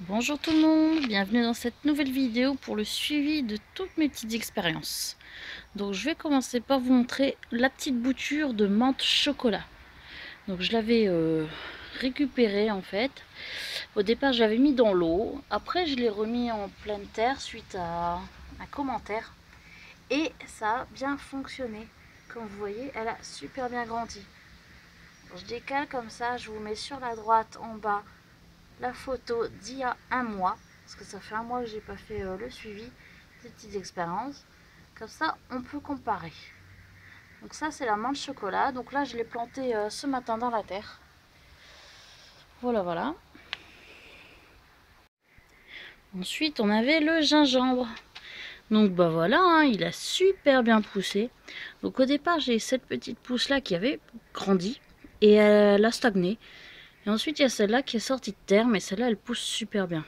Bonjour tout le monde, bienvenue dans cette nouvelle vidéo pour le suivi de toutes mes petites expériences. Donc je vais commencer par vous montrer la petite bouture de menthe chocolat. Donc je l'avais euh, récupérée en fait. Au départ je l'avais mis dans l'eau, après je l'ai remis en pleine terre suite à un commentaire. Et ça a bien fonctionné. Comme vous voyez, elle a super bien grandi. Je décale comme ça, je vous mets sur la droite en bas la photo d'il y a un mois, parce que ça fait un mois que j'ai pas fait euh, le suivi des petites expériences. Comme ça, on peut comparer. Donc ça, c'est la menthe chocolat. Donc là, je l'ai planté euh, ce matin dans la terre. Voilà, voilà. Ensuite, on avait le gingembre. Donc bah voilà, hein, il a super bien poussé. Donc au départ, j'ai cette petite pousse là qui avait grandi et elle a stagné. Et ensuite, il y a celle-là qui est sortie de terre, mais celle-là, elle pousse super bien.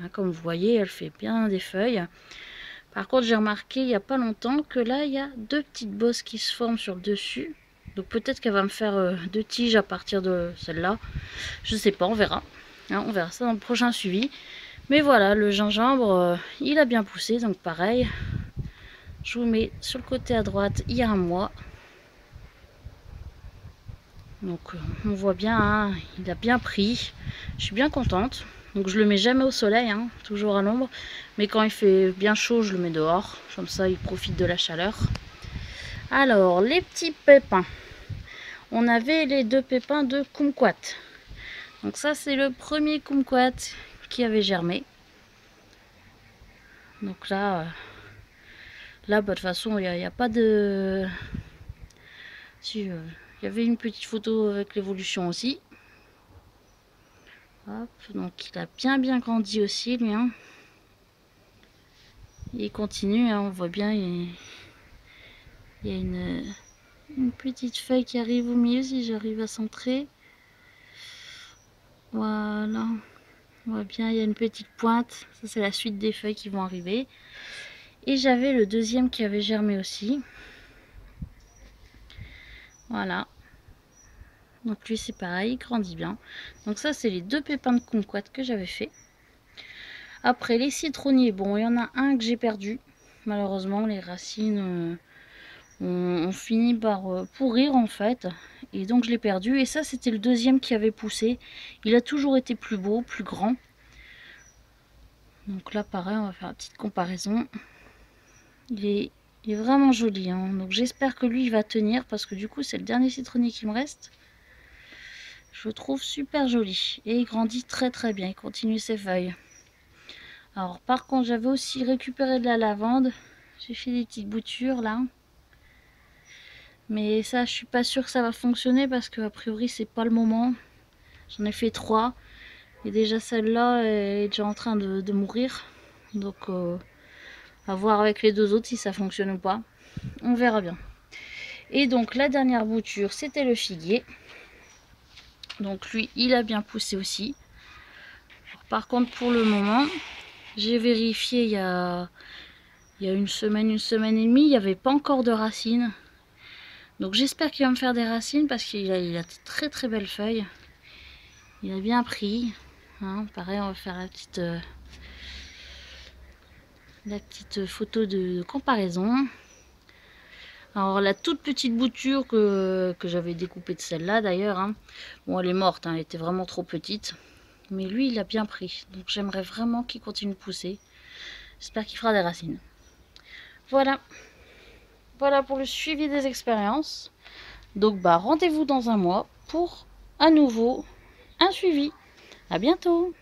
Hein, comme vous voyez, elle fait bien des feuilles. Par contre, j'ai remarqué il n'y a pas longtemps que là, il y a deux petites bosses qui se forment sur le dessus. Donc peut-être qu'elle va me faire euh, deux tiges à partir de celle-là. Je sais pas, on verra. Hein, on verra ça dans le prochain suivi. Mais voilà, le gingembre, euh, il a bien poussé. Donc pareil, je vous mets sur le côté à droite, il y a un mois. Donc euh, on voit bien, hein, il a bien pris. Je suis bien contente. Donc je le mets jamais au soleil, hein, toujours à l'ombre. Mais quand il fait bien chaud, je le mets dehors. Comme ça, il profite de la chaleur. Alors, les petits pépins. On avait les deux pépins de kumquat. Donc ça, c'est le premier kumquat qui avait germé. Donc là, euh, là, bah, de toute façon, il n'y a, pas de... Si, euh, il y avait une petite photo avec l'évolution aussi. donc il a bien bien grandi aussi lui. Hein. Il continue, hein, on voit bien, il y a, une, une, petite feuille qui arrive au milieu si j'arrive à centrer. Voilà, on voit bien, il y a une petite pointe. Ça c'est la suite des feuilles qui vont arriver. Et j'avais le deuxième qui avait germé aussi. Voilà. Donc lui c'est pareil, il grandit bien. Donc ça c'est les deux pépins de kumquat que j'avais fait. Après les citronniers, bon il y en a un que j'ai perdu. Malheureusement les racines euh, ont, fini par euh, pourrir en fait. Et donc je l'ai perdu. Et ça c'était le deuxième qui avait poussé. Il a toujours été plus beau, plus grand. Donc là pareil on va faire une petite comparaison. Il est, vraiment joli. Hein. Donc j'espère que lui il va tenir parce que du coup c'est le dernier citronnier qui me reste. Je trouve super joli. Et il grandit très très bien. Il continue ses feuilles. Alors par contre j'avais aussi récupéré de la lavande. J'ai fait des petites boutures là. Mais ça je suis pas sûre que ça va fonctionner parce que a priori c'est pas le moment. J'en ai fait trois. Et déjà celle-là est déjà en train de, mourir. Donc euh, à voir avec les deux autres si ça fonctionne ou pas. On verra bien. Et donc la dernière bouture c'était le figuier. Donc lui, il a bien poussé aussi. par contre, pour le moment, j'ai vérifié il y, a, il y a une semaine, une semaine et demie, il n'y avait pas encore de racines. Donc j'espère qu'il va me faire des racines parce qu'il a, de très très belles feuilles. Il a bien pris. Hein. pareil, on va faire la petite, euh, la petite photo de comparaison. Alors la toute petite bouture que, j'avais découpée de celle-là d'ailleurs, hein. bon elle est morte, hein, elle était vraiment trop petite. Mais lui il a bien pris, donc j'aimerais vraiment qu'il continue de pousser. J'espère qu'il fera des racines. Voilà, voilà pour le suivi des expériences. Donc bah rendez-vous dans un mois pour à nouveau un suivi. À bientôt